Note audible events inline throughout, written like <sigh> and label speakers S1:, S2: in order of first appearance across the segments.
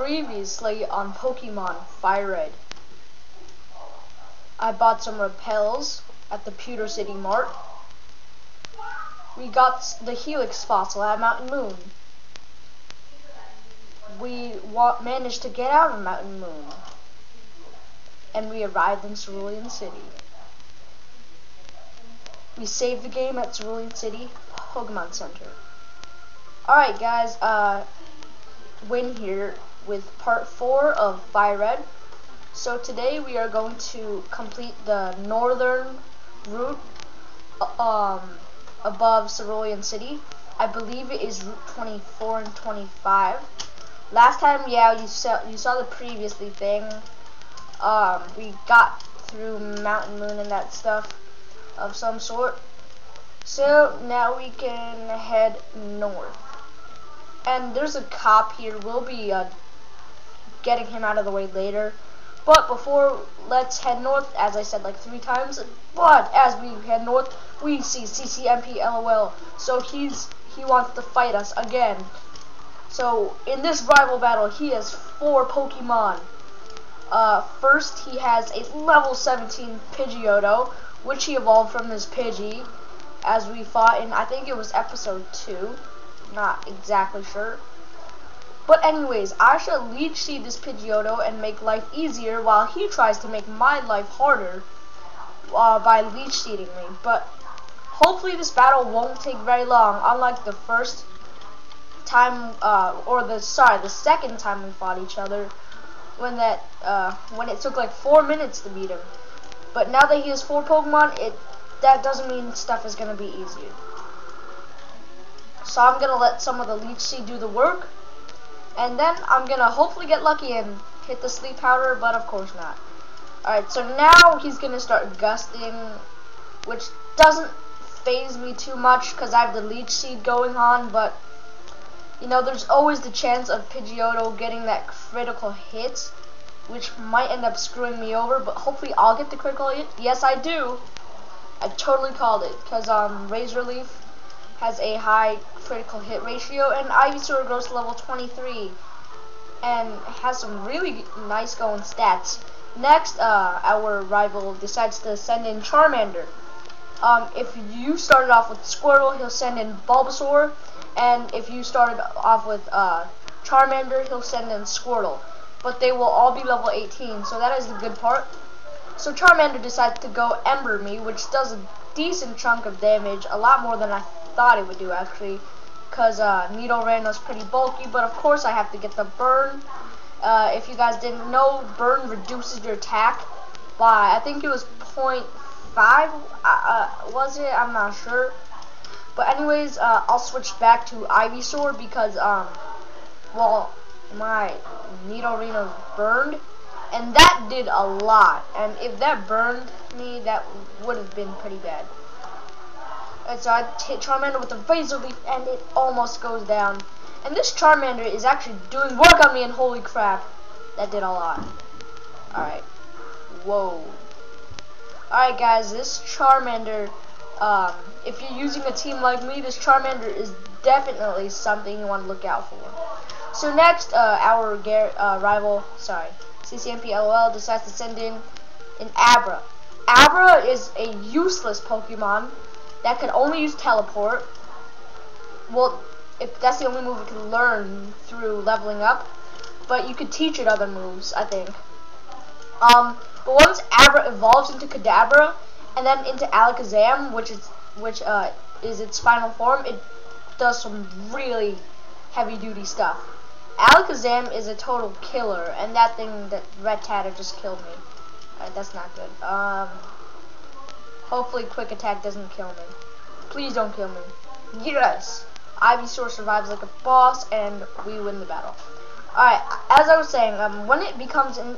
S1: previously on Pokemon Fire Red. I bought some repels at the Pewter City Mart. We got the Helix fossil at Mountain Moon. We managed to get out of Mountain Moon. And we arrived in Cerulean City. We saved the game at Cerulean City Pokemon Center. Alright guys, uh, Win here with part 4 of Fire Red. So today we are going to complete the northern route uh, um, above Cerulean City. I believe it is Route 24 and 25. Last time, yeah, you saw you saw the previously thing. Um, we got through Mountain Moon and that stuff of some sort. So now we can head north. And there's a cop here. We'll be uh, getting him out of the way later. But before, let's head north, as I said like three times. But as we head north, we see CCMP LOL. So he's he wants to fight us again. So in this rival battle, he has four Pokemon. Uh, first, he has a level 17 Pidgeotto, which he evolved from this Pidgey, as we fought in, I think it was episode 2. Not exactly sure. But anyways, I shall leech seed this Pidgeotto and make life easier while he tries to make my life harder uh, by leech seeding me. But hopefully this battle won't take very long, unlike the first time, uh, or the, sorry, the second time we fought each other, when that, uh, when it took like four minutes to beat him. But now that he has four Pokemon, it, that doesn't mean stuff is going to be easier. So I'm going to let some of the Leech Seed do the work. And then I'm going to hopefully get lucky and hit the Sleep Powder, but of course not. Alright, so now he's going to start gusting, which doesn't phase me too much because I have the Leech Seed going on, but, you know, there's always the chance of Pidgeotto getting that critical hit, which might end up screwing me over, but hopefully I'll get the critical hit. Yes, I do. I totally called it, because um, Razor Leaf has a high critical hit ratio, and Ivysaur grows to level 23 and has some really nice going stats. Next, uh, our rival decides to send in Charmander. Um, if you started off with Squirtle, he'll send in Bulbasaur, and if you started off with uh, Charmander, he'll send in Squirtle. But they will all be level 18, so that is the good part. So Charmander decides to go Ember me, which does a decent chunk of damage, a lot more than I thought it would do actually because uh, Nidorino's pretty bulky but of course I have to get the burn. Uh, if you guys didn't know burn reduces your attack by I think it was 0.5 uh, uh, was it? I'm not sure. But anyways uh, I'll switch back to Ivysaur because um well my Needle Nidorino's burned and that did a lot and if that burned me that would have been pretty bad and so I hit Charmander with a Razor Leaf, and it almost goes down. And this Charmander is actually doing work on me, and holy crap, that did a lot. Alright. Whoa. Alright, guys, this Charmander, um, if you're using a team like me, this Charmander is definitely something you want to look out for. So next, uh, our uh, rival, sorry, CCMP LOL decides to send in an Abra. Abra is a useless Pokemon that can only use teleport. Well, if that's the only move it can learn through leveling up, but you could teach it other moves, I think. Um, but once Abra evolves into Kadabra and then into Alakazam, which is which uh, is its final form, it does some really heavy duty stuff. Alakazam is a total killer, and that thing that Rattata just killed me. Right, that's not good. Um, Hopefully quick attack doesn't kill me. Please don't kill me. Yes! Ivysaur survives like a boss and we win the battle. Alright, as I was saying, um, when it becomes an,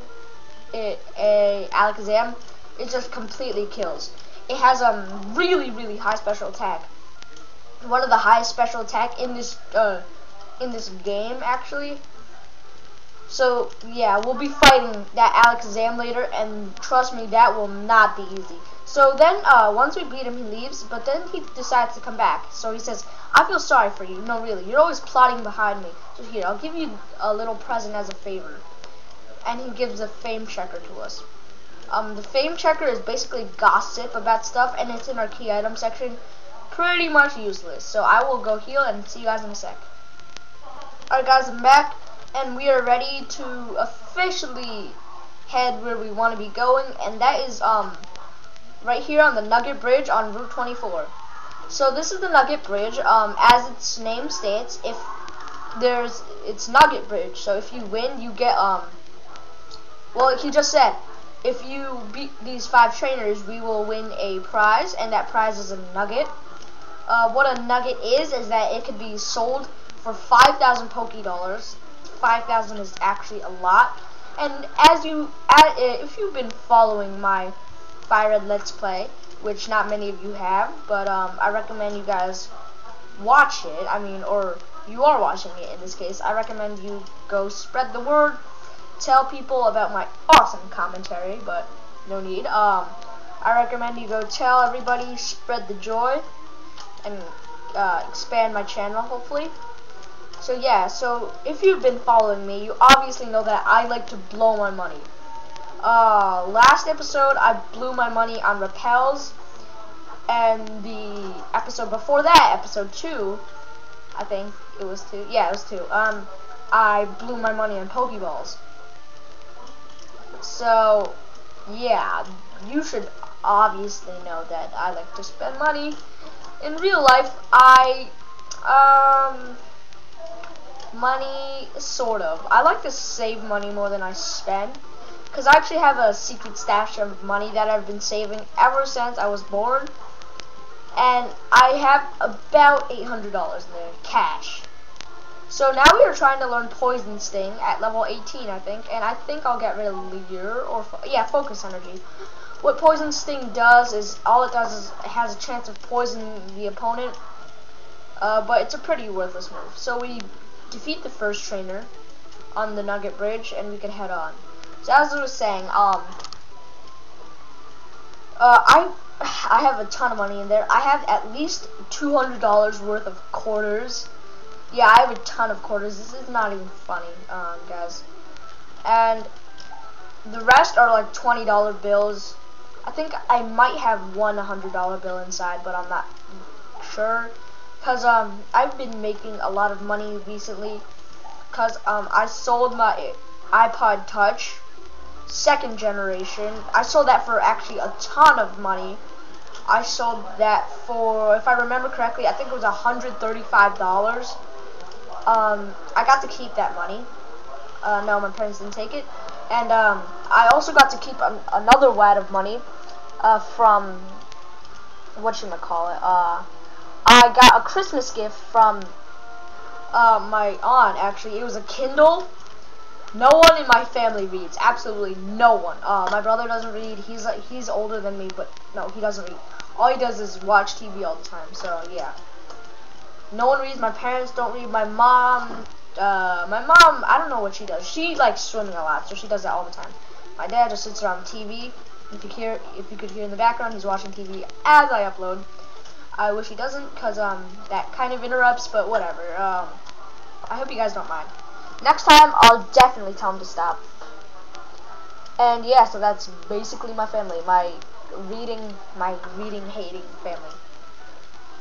S1: a, a Alakazam, it just completely kills. It has a um, really, really high special attack. One of the highest special attack in this uh, in this game, actually. So yeah, we'll be fighting that Alakazam later, and trust me, that will not be easy. So then, uh, once we beat him, he leaves, but then he decides to come back. So he says, I feel sorry for you. No, really, you're always plotting behind me. So here, I'll give you a little present as a favor. And he gives a fame checker to us. Um, the fame checker is basically gossip about stuff, and it's in our key item section. Pretty much useless. So I will go heal and see you guys in a sec. Alright guys, I'm back, and we are ready to officially head where we want to be going, and that is, um, right here on the Nugget Bridge on Route 24. So this is the Nugget Bridge. Um, as its name states, if there's it's Nugget Bridge. So if you win, you get um. Well, he just said if you beat these five trainers, we will win a prize, and that prize is a nugget. Uh, what a nugget is is that it could be sold for 5,000 Poke Dollars. 5,000 is actually a lot. And as you, if you've been following my Fire Red Let's Play, which not many of you have, but um, I recommend you guys watch it. I mean, or you are watching it in this case. I recommend you go spread the word, tell people about my awesome commentary, but no need. Um, I recommend you go tell everybody, spread the joy, and uh, expand my channel, hopefully. So yeah, so if you've been following me, you obviously know that I like to blow my money. Uh, last episode, I blew my money on repels, and the episode before that, episode two, I think it was two. Yeah, it was two. Um, I blew my money on Pokeballs. So, yeah, you should obviously know that I like to spend money. In real life, I, um, money, sort of. I like to save money more than I spend. Because I actually have a secret stash of money that I've been saving ever since I was born. And I have about $800 in there, cash. So now we are trying to learn Poison Sting at level 18, I think. And I think I'll get rid of Leer, or, yeah, Focus Energy. What Poison Sting does is, all it does is it has a chance of poisoning the opponent. Uh, but it's a pretty worthless move. So we defeat the first trainer on the Nugget Bridge, and we can head on. So as I was saying, um, uh, I <sighs> I have a ton of money in there. I have at least two hundred dollars worth of quarters. Yeah, I have a ton of quarters. This is not even funny, um, guys. And the rest are like twenty dollar bills. I think I might have one hundred dollar bill inside, but I'm not sure. Cause um, I've been making a lot of money recently. Cause um, I sold my iPod Touch second generation. I sold that for actually a ton of money. I sold that for, if I remember correctly, I think it was $135. Um, I got to keep that money. Uh, no, my parents didn't take it. And um, I also got to keep an another wad of money uh, from, what should I call it? Uh, I got a Christmas gift from uh, my aunt, actually. It was a Kindle no one in my family reads. Absolutely no one. Uh, my brother doesn't read. He's like he's older than me, but no, he doesn't read. All he does is watch TV all the time. So yeah. No one reads. My parents don't read. My mom, uh, my mom, I don't know what she does. She likes swimming a lot, so she does that all the time. My dad just sits around TV. If you hear, if you could hear in the background, he's watching TV as I upload. I wish he doesn't, cause um that kind of interrupts, but whatever. Um, I hope you guys don't mind. Next time, I'll definitely tell him to stop. And yeah, so that's basically my family. My reading, my reading hating family.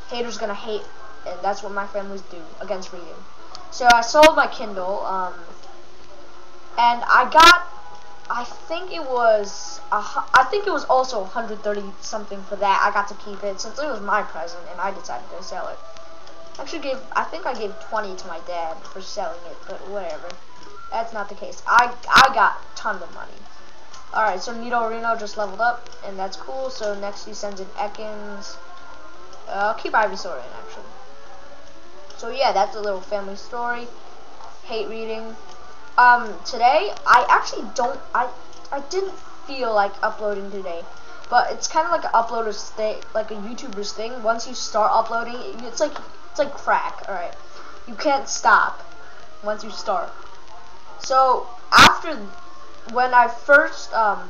S1: Haters gonna hate, and that's what my families do against reading. So I sold my Kindle, um, and I got, I think it was, I think it was also 130 something for that. I got to keep it since it was my present, and I decided to sell it. I Actually gave, I think I gave 20 to my dad for selling it, but whatever. That's not the case. I, I got tons of money. Alright, so Nidorino just leveled up, and that's cool. So next he sends in Ekans. Uh, I'll keep Ivysaur in, actually. So yeah, that's a little family story. Hate reading. Um, today, I actually don't, I, I didn't feel like uploading today. But it's kind of like an uploader's thing, like a YouTuber's thing. Once you start uploading, it's like it's like crack, alright. You can't stop once you start. So, after when I first um,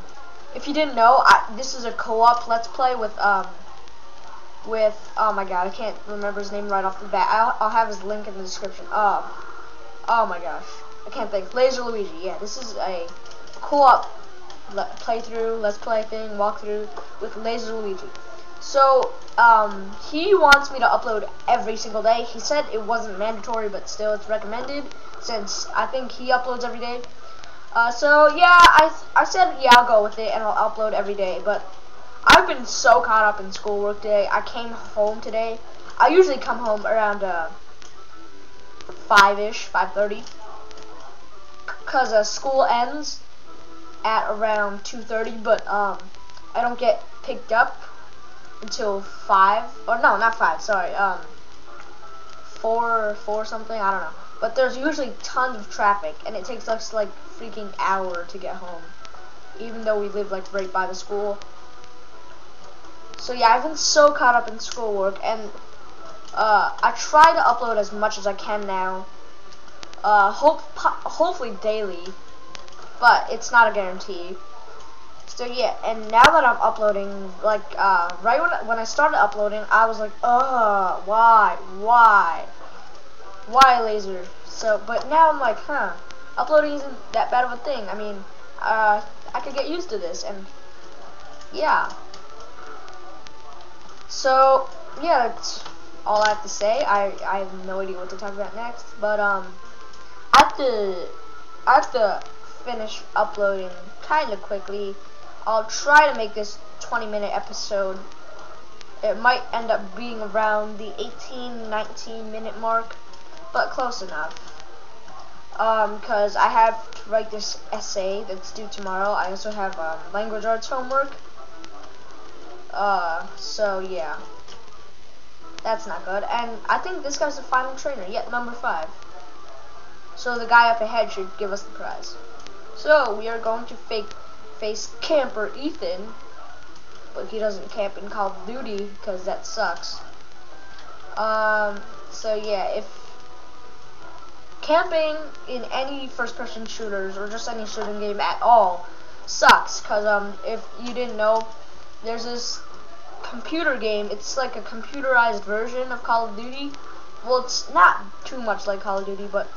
S1: if you didn't know, I, this is a co-op let's play with um with oh my god, I can't remember his name right off the bat. I'll, I'll have his link in the description. Uh, oh my gosh, I can't think. Laser Luigi. Yeah, this is a co-op le playthrough, let's play thing, walkthrough with Laser Luigi. So, um, he wants me to upload every single day. He said it wasn't mandatory, but still it's recommended since I think he uploads every day. Uh, so, yeah, I, I said, yeah, I'll go with it and I'll upload every day, but I've been so caught up in schoolwork today. I came home today. I usually come home around, uh, 5-ish, 5.30 because uh, school ends at around 2.30, but um, I don't get picked up until 5, or no, not 5, sorry, um, 4, 4 something, I don't know. But there's usually tons of traffic, and it takes us like freaking hour to get home, even though we live like right by the school. So yeah, I've been so caught up in schoolwork, and uh, I try to upload as much as I can now. Uh, hope hopefully daily, but it's not a guarantee. So yeah, and now that I'm uploading, like uh, right when when I started uploading, I was like, uh, why, why? why laser? So, but now I'm like, huh, uploading isn't that bad of a thing. I mean, uh, I could get used to this, and yeah. So, yeah, that's all I have to say. I, I have no idea what to talk about next, but, um, I have to, I have to finish uploading kind of quickly. I'll try to make this 20 minute episode. It might end up being around the 18, 19 minute mark but close enough. Um, cause I have to write this essay that's due tomorrow. I also have um, language arts homework. Uh, so yeah, that's not good. And I think this guy's the final trainer. Yet number five. So the guy up ahead should give us the prize. So we are going to fake face camper Ethan, but he doesn't camp in Call of Duty because that sucks. Um, so yeah, if camping in any first-person shooters or just any shooting game at all sucks because um, if you didn't know, there's this computer game. It's like a computerized version of Call of Duty. Well, it's not too much like Call of Duty, but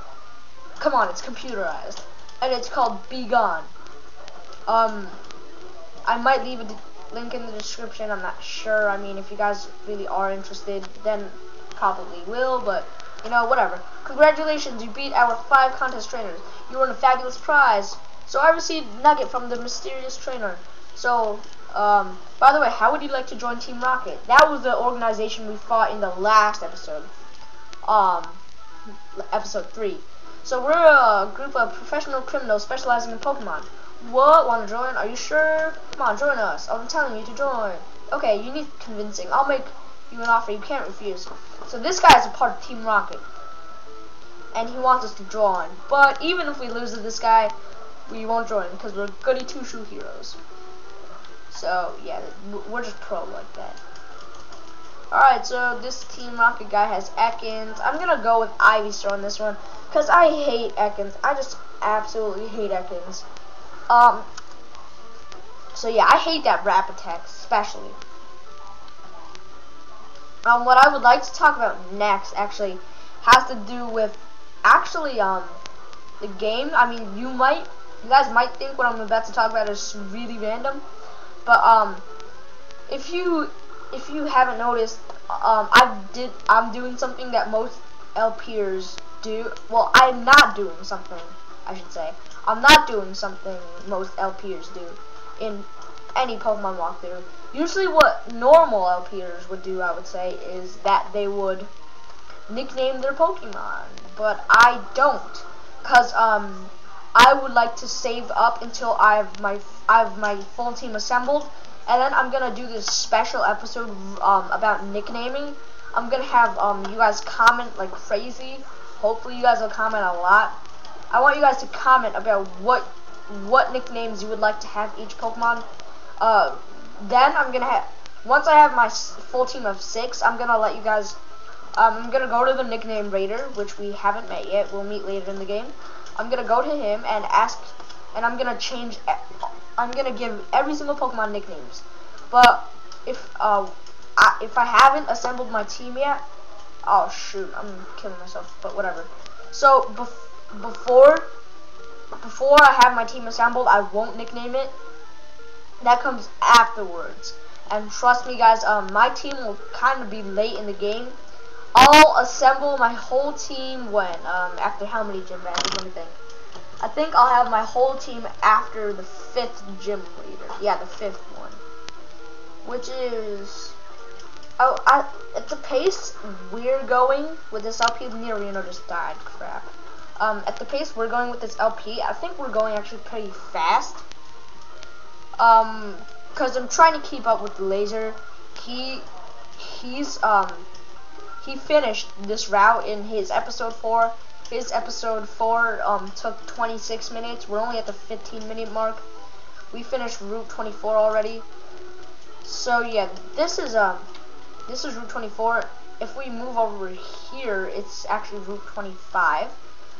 S1: come on, it's computerized, and it's called BGone. Um, I might leave a link in the description. I'm not sure. I mean, if you guys really are interested, then probably will, but you know, whatever. Congratulations, you beat our five contest trainers. You won a fabulous prize. So I received Nugget from the mysterious trainer. So, um, by the way, how would you like to join Team Rocket? That was the organization we fought in the last episode. Um, episode 3. So we're a group of professional criminals specializing in Pokemon. What? Want to join? Are you sure? Come on, join us. Oh, I'm telling you to join. Okay, you need convincing. I'll make you an offer you can't refuse. So this guy is a part of Team Rocket. And he wants us to join. But even if we lose to this guy, we won't join because we're goody two-shoe heroes. So, yeah, we're just pro like that. Alright, so this Team Rocket guy has Ekans. I'm going to go with Ivysaur on this one because I hate Ekans. I just absolutely hate Ekans. Um, so, yeah, I hate that wrap attack, especially. Um, what I would like to talk about next actually has to do with actually um the game. I mean, you might, you guys might think what I'm about to talk about is really random, but um, if you if you haven't noticed, um, I did I'm doing something that most LPers do. Well, I'm not doing something. I should say I'm not doing something most LPers do in any Pokemon walkthrough. Usually what normal LPers would do, I would say, is that they would nickname their Pokemon. But I don't. Because, um, I would like to save up until I have my, I have my full team assembled. And then I'm to do this special episode, um, about nicknaming. I'm to have, um, you guys comment like crazy. Hopefully you guys will comment a lot. I want you guys to comment about what, what nicknames you would like to have each Pokemon. Uh, then I'm gonna have once I have my full team of six, I'm gonna let you guys. Um, I'm gonna go to the nickname Rater, which we haven't met yet. We'll meet later in the game. I'm gonna go to him and ask, and I'm gonna change. I'm gonna give every single Pokemon nicknames. But if uh, I, if I haven't assembled my team yet, oh shoot, I'm killing myself. But whatever. So bef before before I have my team assembled, I won't nickname it. That comes afterwards. And trust me, guys, um, my team will kind of be late in the game. I'll assemble my whole team when? Um, after how many gym badges? Let me think. I think I'll have my whole team after the fifth gym leader. Yeah, the fifth one. Which is... Oh, I, at the pace we're going with this LP, Nidorino just died. Crap. Um, at the pace we're going with this LP, I think we're going actually pretty fast. Um, because I'm trying to keep up with the laser. He, he's, um, he finished this route in his episode 4. His episode 4 um, took 26 minutes. We're only at the 15 minute mark. We finished Route 24 already. So yeah, this is um, this is Route 24. If we move over here, it's actually Route 25.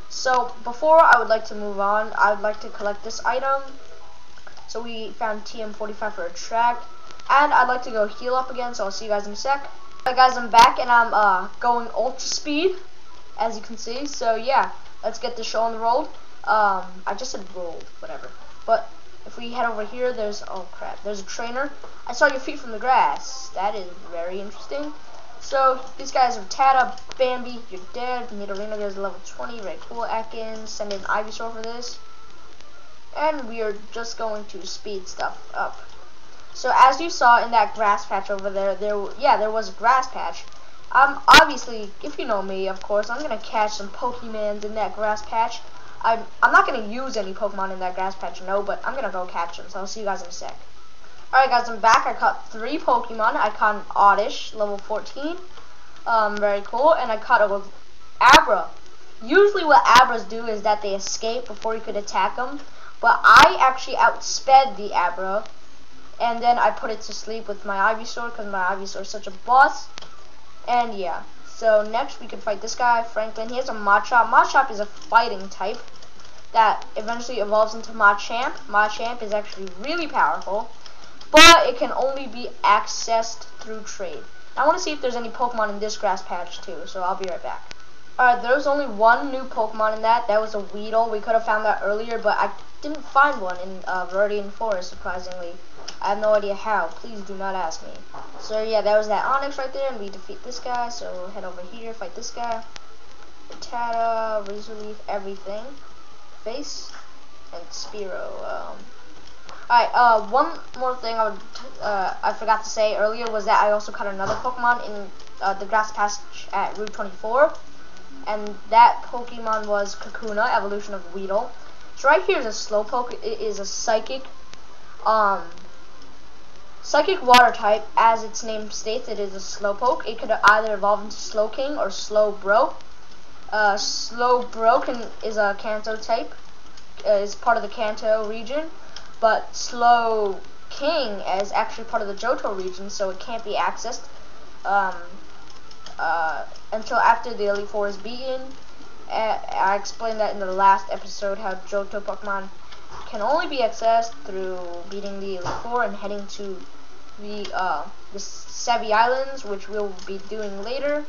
S1: So before I would like to move on, I would like to collect this item. So we found TM45 for Attract. And I'd like to go heal up again, so I'll see you guys in a sec. Alright guys, I'm back and I'm uh, going ultra speed, as you can see. So yeah, let's get the show on the road. Um, I just said rolled, whatever. But if we head over here, there's, oh crap, there's a trainer. I saw your feet from the grass. That is very interesting. So, these guys are Tata, Bambi, you're dead, Nidorino goes level 20, very cool, Ekans, send in Ivysaur for this. And we are just going to speed stuff up. So as you saw in that grass patch over there, there yeah, there was a grass patch. Um, obviously, if you know me, of course, I'm gonna catch some Pokemons in that grass patch. I'm I'm not gonna use any Pokemon in that grass patch, no, but I'm gonna go catch them. So I'll see you guys in a sec. Alright guys, I'm back. I caught three Pokemon. I caught an Oddish, level 14. Um, very cool. And I caught a Abra. Usually what Abras do is that they escape before you could attack them. But I actually outsped the Abra and then I put it to sleep with my Ivysaur because my Ivysaur is such a boss. And yeah, so next we can fight this guy, Franklin. He has a Machop. Machop is a fighting type that eventually evolves into Machamp. Machamp is actually really powerful, but it can only be accessed through trade. I want to see if there's any Pokemon in this grass patch too, so I'll be right back. Alright, there's only one new Pokemon in that. That was a Weedle. We could have found that earlier, but I didn't find one in uh, Viridian Forest, surprisingly. I have no idea how. Please do not ask me. So yeah, that was that Onix right there, and we defeat this guy. So head over here, fight this guy. Tata, Razor Leaf, everything. Face, and Spiro. Um, Alright, uh, one more thing I would, uh, I forgot to say earlier was that I also caught another Pokemon in uh, the grass patch at Route 24. And that Pokemon was Kakuna, evolution of Weedle. So right here is a Slowpoke. It is a Psychic. Um, Psychic Water type, as its name states, it is a Slowpoke. It could either evolve into Slowking or Slowbro. Uh, Slowbro can is a Kanto type, uh, is part of the Kanto region, but Slowking is actually part of the Johto region, so it can't be accessed um, uh, until after the Elite Four is beaten. Uh, I explained that in the last episode how Johto Pokemon can only be accessed through beating the Elite Four and heading to the uh, the Sevii Islands, which we'll be doing later,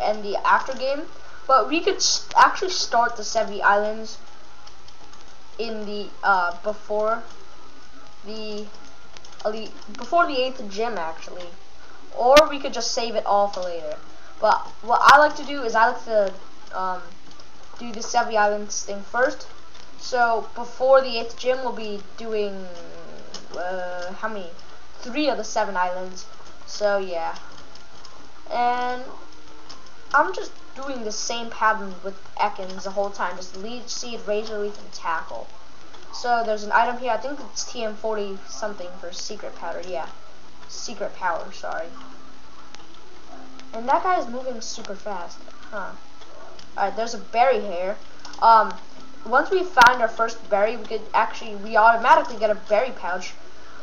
S1: and the after game. But we could actually start the Sevii Islands in the uh, before the elite before the eighth gym actually, or we could just save it all for later. But what I like to do is I like to um, do the Sevii Islands thing first. So before the eighth gym, we'll be doing uh, how many? Three of the seven islands. So yeah. And I'm just doing the same pattern with Ekans the whole time. Just lead seed, razor leaf, and tackle. So there's an item here. I think it's TM40 something for secret powder. Yeah. Secret power, sorry. And that guy is moving super fast. Huh. Alright, there's a berry here. Um, once we find our first berry, we could actually, we automatically get a berry pouch.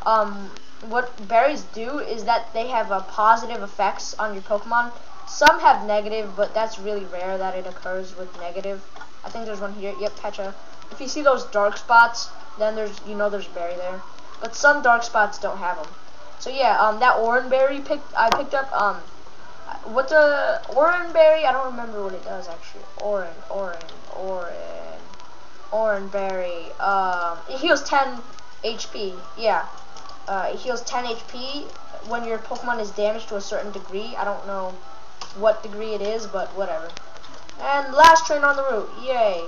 S1: Um, what berries do is that they have a positive effects on your Pokemon. Some have negative, but that's really rare that it occurs with negative. I think there's one here. Yep, Pecha. If you see those dark spots, then there's you know there's a berry there. But some dark spots don't have them. So yeah, um, that orange berry picked I picked up. Um, what the orange berry? I don't remember what it does actually. Orange, orange, orange, orange berry. Um, it heals 10 HP. Yeah, uh, it heals 10 HP when your Pokemon is damaged to a certain degree. I don't know what degree it is, but whatever. And last train on the route. Yay.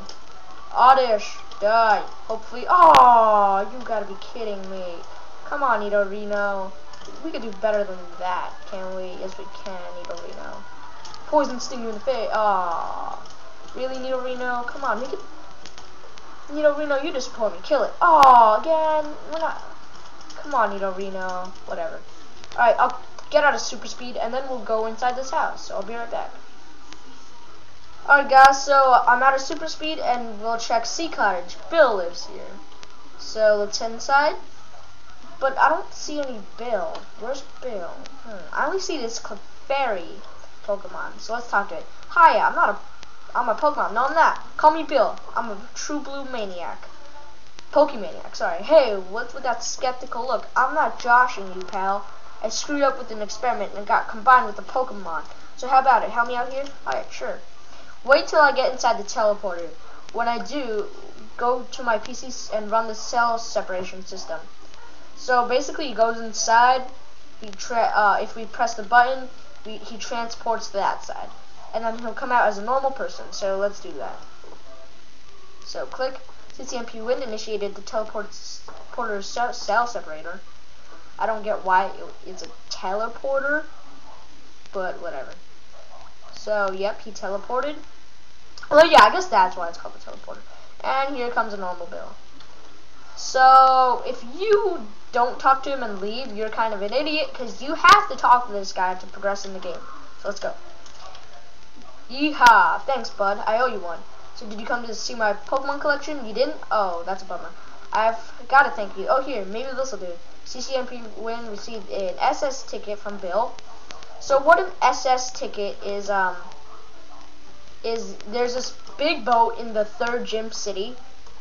S1: Oddish. Die. Hopefully. Oh, you gotta be kidding me. Come on, Nidorino. We could do better than that, can we? Yes, we can, Nidorino. Poison sting you in the face. Ah. Really, Nidorino? Come on, make it. Nidorino, you disappoint me. Kill it. Oh, again. We're not. Come on, Nidorino. Whatever. Alright, I'll get out of super speed, and then we'll go inside this house. So I'll be right back. Alright guys, so I'm out of super speed and we'll check Sea Cottage. Bill lives here. So let's head inside. But I don't see any Bill. Where's Bill? Hmm. I only see this Clefairy Pokemon. So let's talk to it. Hi, I'm not a I'm a Pokemon. No, I'm not. Call me Bill. I'm a true blue maniac. Pokemaniac, sorry. Hey, what's with that skeptical look? I'm not joshing you, pal. I screwed up with an experiment and got combined with a Pokemon. So how about it? Help me out here? Alright, sure. Wait till I get inside the teleporter. When I do, go to my PC and run the cell separation system. So basically, he goes inside. He uh, if we press the button, we, he transports to that side, and then he'll come out as a normal person. So let's do that. So click. CCMP Win initiated the teleporter cell separator. I don't get why it's a teleporter, but whatever. So, yep, he teleported. Well, yeah, I guess that's why it's called the teleporter. And here comes a normal Bill. So, if you don't talk to him and leave, you're kind of an idiot, because you have to talk to this guy to progress in the game. So, let's go. Yeehaw! Thanks, bud. I owe you one. So, did you come to see my Pokemon collection? You didn't? Oh, that's a bummer. I've got to thank you. Oh, here, maybe this will do. CCMP Win received an SS ticket from Bill. So what an SS ticket is, um, is there's this big boat in the third gym city,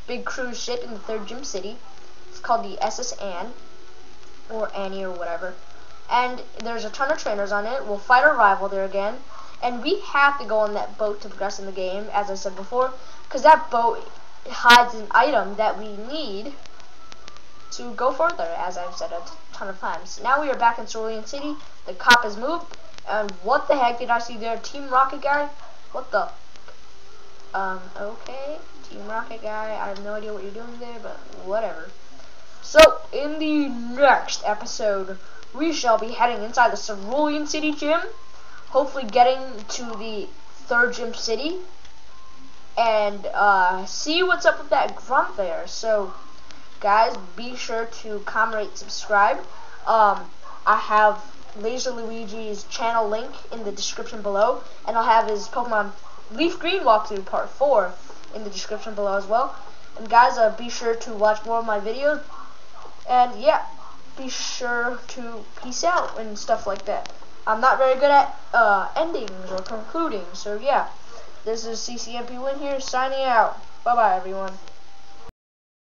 S1: big cruise ship in the third gym city. It's called the SS Anne, or Annie or whatever. And there's a ton of trainers on it. We'll fight our rival there again. And we have to go on that boat to progress in the game, as I said before, because that boat hides an item that we need to go further, as I've said a ton of times. Now we are back in Cerulean City. The cop has moved. And what the heck did I see there? Team Rocket guy? What the? Um, okay. Team Rocket guy. I have no idea what you're doing there, but whatever. So, in the next episode, we shall be heading inside the Cerulean City gym. Hopefully getting to the third gym city. And, uh, see what's up with that grunt there. So, guys, be sure to comment, rate, subscribe. Um, I have Laser Luigi's channel link in the description below, and I'll have his Pokemon Leaf Green walkthrough part 4 in the description below as well. And guys, uh, be sure to watch more of my videos, and yeah, be sure to peace out and stuff like that. I'm not very good at uh, endings or concluding, so yeah. This is CCMP Win here, signing out. Bye-bye, everyone.